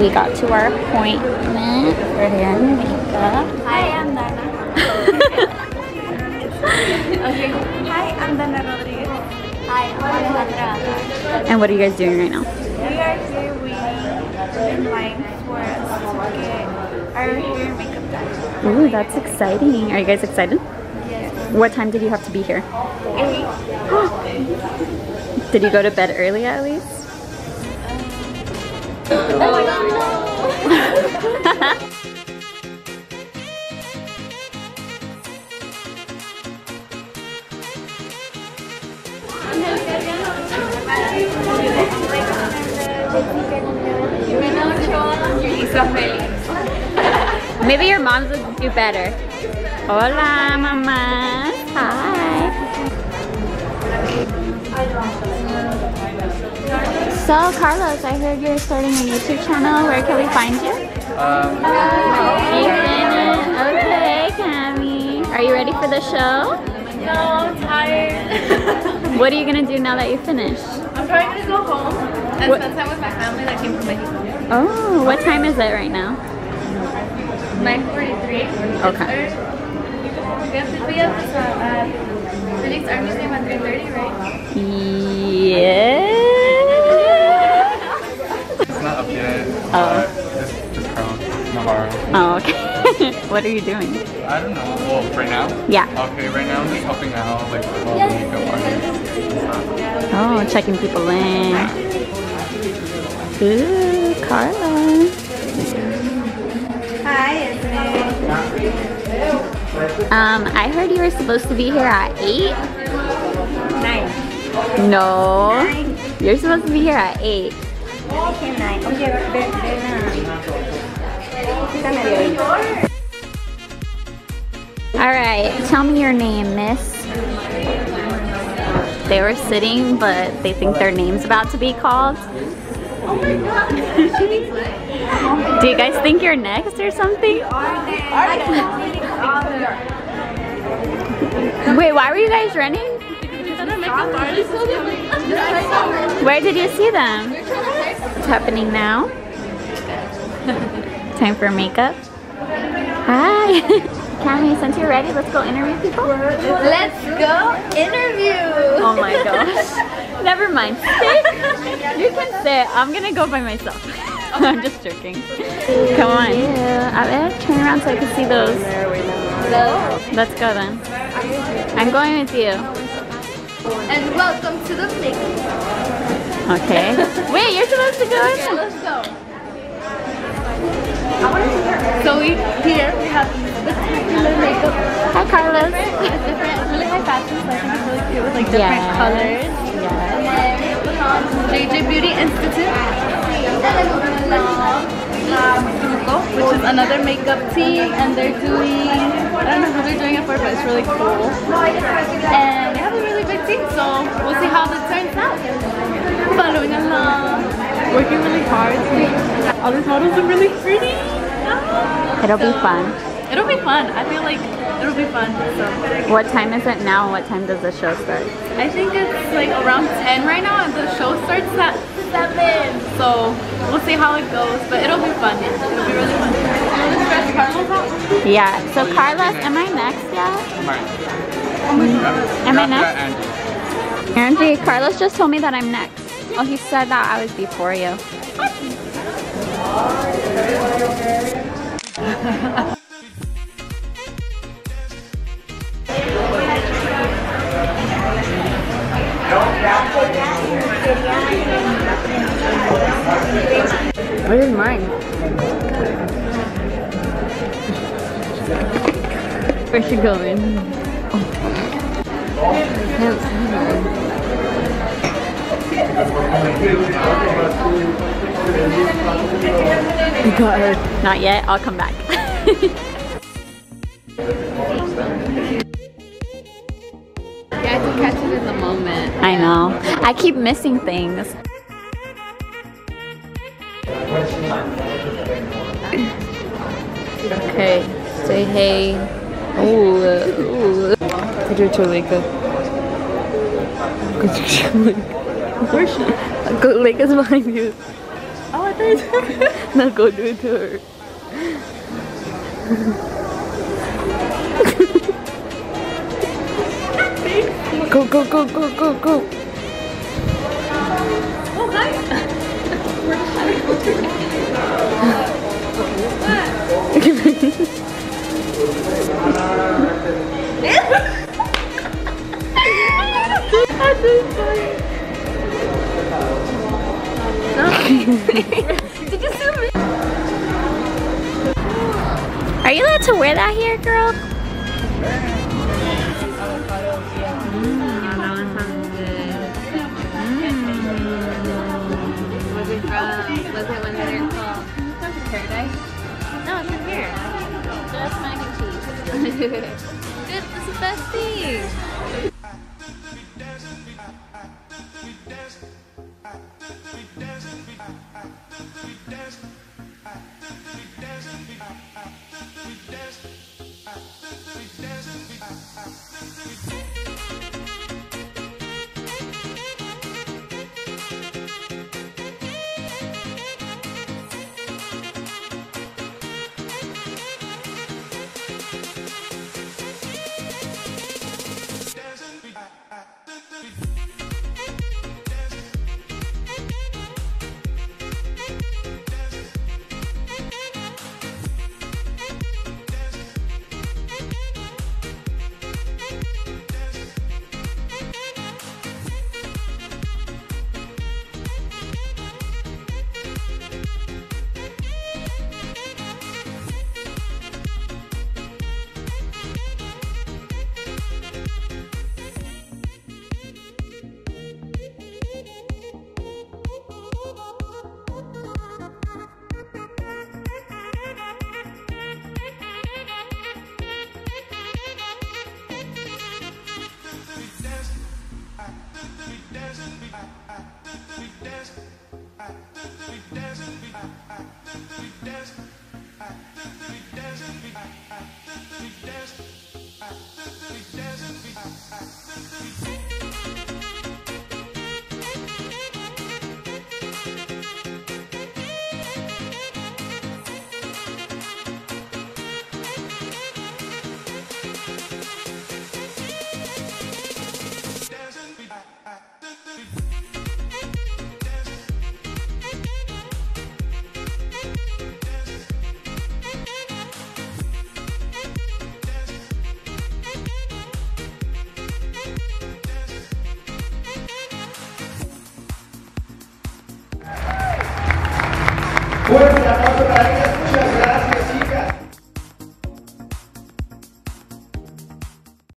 we got to our appointment for hair and makeup. Hi, I'm Dana. okay. Hi, I'm Dana Rodriguez. Hi, I'm Alejandra And what are you guys doing right now? We are here waiting in line for us to get our hair and makeup done. Ooh, that's exciting. Are you guys excited? Yes. What time did you have to be here? Eight. Did you go to bed early at least? Maybe your moms would do better. Hola, mamá. Hi. So, Carlos, I heard you're starting a YouTube channel. Where can we find you? Um, Ethan. Okay, Cami. Are you ready for the show? No, I'm tired. What are you gonna do now that you finish? I'm trying to go home and What- spend time with my family that came from Mexico. Oh, what time is it right now? 9.43. Okay. We have to be at this, uh, uh, Phoenix Army Stadium at 3.30, right? Yeah. Oh. Uh, just, just Carl Navarro. Oh, okay. what are you doing? I don't know. Well, right now? Yeah. Okay, right now I'm just helping out, like, with all the makeup artists. Oh, checking people in. Ooh, Carla. Hi, it's me. Um, I heard you were supposed to be here at 8. Nine. No. You're supposed to be here at 8. Okay, nine. Ven, ven, Quítame de. Alright, tell me your name, miss. They were sitting, but they think their name's about to be called. Oh my god. Do you guys think you're next or something? Wait, why were you guys running? Where did you see them? What's happening now? Time for makeup. Hi. Cami, since you're ready, let's go interview people. Let's go interview. Oh my gosh. Never mind. Sit. You can sit. I'm gonna go by myself. I'm just joking. Come on. Yeah. A ver, turn around so I can see those. Let's go then. I'm going with you. And welcome to the makeup. Okay. Wait, you're supposed to go in. let's go. So we here we have the spectacular makeup. Hi, Carlos. It's different, it's really high fashion, so I think it's really cute with like different Yes. colors. Yes. And then JJ Beauty Institute. And then um, Truco, which is another makeup team, and they're doing I don't know who they're doing it for, but it's really cool. And they have a really big team, so we'll see how this turns out. Following along, working really hard to make all these models look really pretty. It'll be fun. It'll be fun. I feel like it'll be fun. So What time is it now and what time does the show start? I think it's like around 10 right now and the show starts at 7. So we'll see how it goes, but it'll be fun. It'll be really fun. You want to stretch out? Yeah. So Carlos, am I next yet? Am oh Am I next? Angie. Carlos just told me that I'm next. Oh, he said that I was before you. Where's mine? Where's she going? I got her. Not yet. I'll come back. Yeah, I catch it in the moment. I know. I keep missing things. Okay. Say hey. Ooh. Ooh. Go Cholika. Go to Cholika. Where's she? Go, Lake is behind you. Oh, I thought Now go do it to her. go, go, go, go, go, go. Oh, hi. Are you allowed to wear that here, girl? No, it's here. Just mac and cheese. Dude, this is the best thing. Hoje, a nossa tarefa